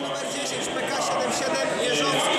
numer 10 PK77 Jeżowski.